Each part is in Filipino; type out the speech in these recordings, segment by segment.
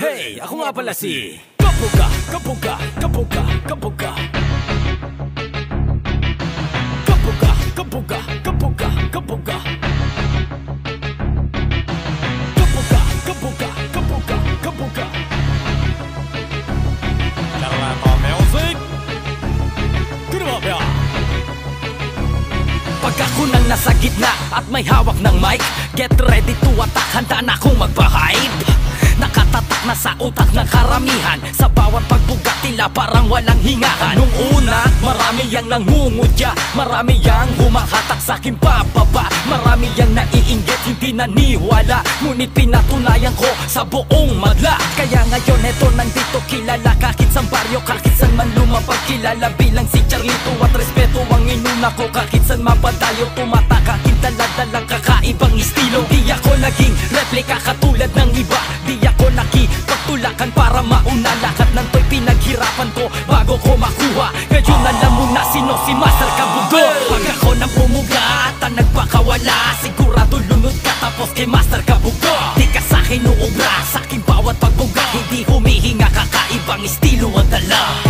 Hey, ako nga pala si Kapuga, Kapuga, Kapuga, Kapuga Kapuga, Kapuga, Kapuga, Kapuga Kapuga, Kapuga, Kapuga, Kapuga Carlato Music ah Pag ako nang nasa gitna at may hawak ng mic Get ready to attack, handa na akong magpa-hype Nakatatak na sa utak ng karamihan. Sa bawat pagbugat tila parang walang hingahan. Nung una, marami yang nangungudya Marami yang humahatak sa akin pababa. Marami yang naiinggit, hindi naniwala. Ngunit pinatunayan ko sa buong madla. Kaya ngayon eto nandito kilala. Kahit sa baryo, kahit saan man lumapag Kilala. Bilang si Charlito ang inuna ko Kahit saan mapadayo, tumatak Kahit daladalang kakaibang estilo. Di ako naging replika katulad ng iba. Di ako nakipagtulakan para mauna Lahat ng to'y pinaghirapan ko bago ko makuha. Ngayon alam mo na sino si Master Kabugo. Pag ako nang pumugata, nagpakawala Sigurado lunod ka tapos kay Master Kabugo. Di ka sa'kin uubra, sa'kin bawat pagbuga. Hindi humihinga kakaibang estilo ang dala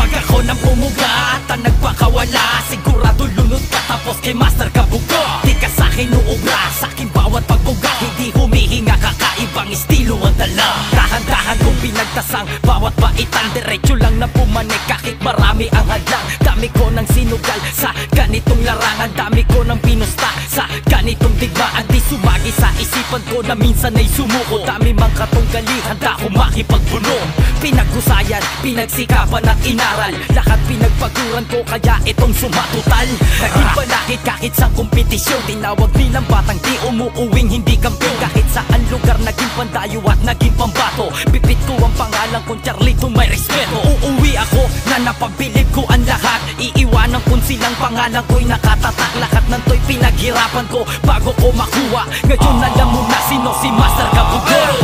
kakaibang estilo ang dala Dahan-dahan kong pinagtasang bawat baitan Diretso lang na pumanik kahit marami ang hadlang Dami ko ng sinugal. Sa ganitong larangan Dami ko ng pinusta. Sa ganitong digmaan Di sumagi sa isipan ko na minsan ay sumuko. Dami mang katunggali, handa ko makipagbuno Pinaghusayan, pinagsikapan at inaral. Lahat pinagpaguran ko kaya itong sumatutal. Naging balakid kahit sa kompetisyon Tinawag nilang batang di umuuwing hindi kampiyon Kahit saan lugar naging pandayo at naging pambato? Pipit ko ang pangalan kong Charlito may respeto. Uuwi ako na napabilib ko ang lahat. Iiwanan kung silang pangalan ko'y nakatatak. Lahat ng to'y pinaghirapan ko bago ko makuha. Ngayon alam mo na sino si Master Kabugo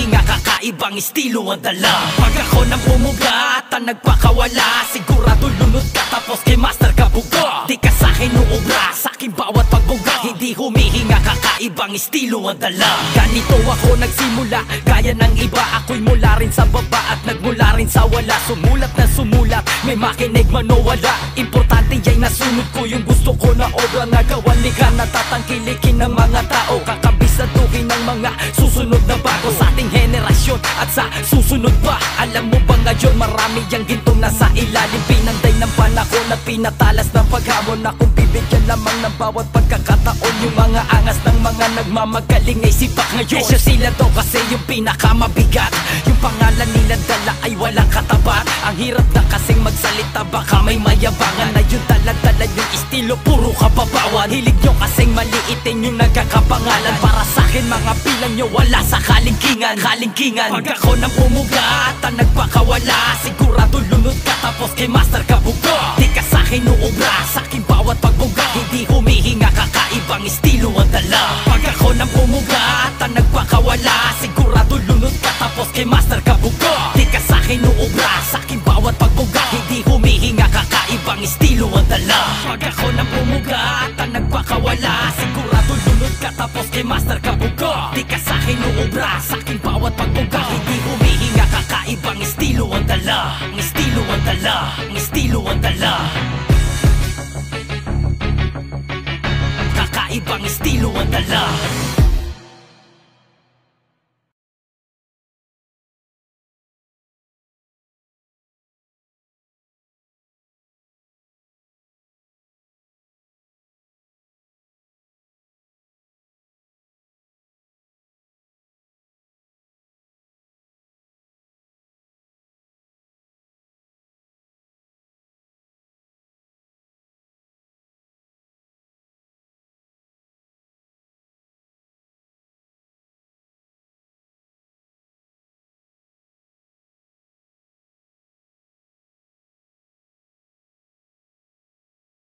Humihinga kakaibang estilo ang dala. Pag ako nang pumugatan nagpakawala Sigurado lunod ka tapos kay Master Kabugo Di ka sa'kin uubra, sa'kin bawat pagbuga. Hindi humihinga kakaibang estilo ang dala. Ganito ako nagsimula, gaya ng iba Ako'y mula rin sa baba at nagmula rin sa wala. Sumulat na sumulat, may makinig man o wala. Importante ay nasunod ko yung gusto ko na obra Nagawan liga na tatangkilikin ng mga tao sa susunod pa. Alam mo ba ngayon marami ang gintong nasa ilalim? Pinanday ng at pinatalas ng paghamon Akong bibigyan lamang ng bawat pagkakataon. Yung mga angas ng mga nagmamagaling ay sipak ngayon. Kesyo sila to kasi yung pinakamabigat. Yung pangalan nila dala ay walang katapat. Ang hirap na kasing magsalita baka may mayabangan Na yung dala-dala yung estilo puro kababawan. Hilig nyo kasing maliitin yung nagkakapangalan. Para sa akin mga bilang nyo wala sa kalingkingan. Kalingkingan. Pag ako nang pumugatan nagpakawala Sigurado lunod ka tapos kay Master Kabugo Di ang dala Pag ako nang pumugatan nagpakawala Sigurado lunod ka tapos kay Master Kabugo. Di ka sa'kin uubra, sa'kin bawat pagbuga. Hindi humihinga kakaibang estilo ang dala. Pag ako nang pumugatan nagpakawala Sigurado lunod ka tapos kay Master Kabugo. Di ka sa'kin uubra, sa'kin bawat pagbuga. Hindi humihinga kakaibang estilo ang dala. Ang estilo ang dala, ang estilo ang dala Kakaibang estilo ang dala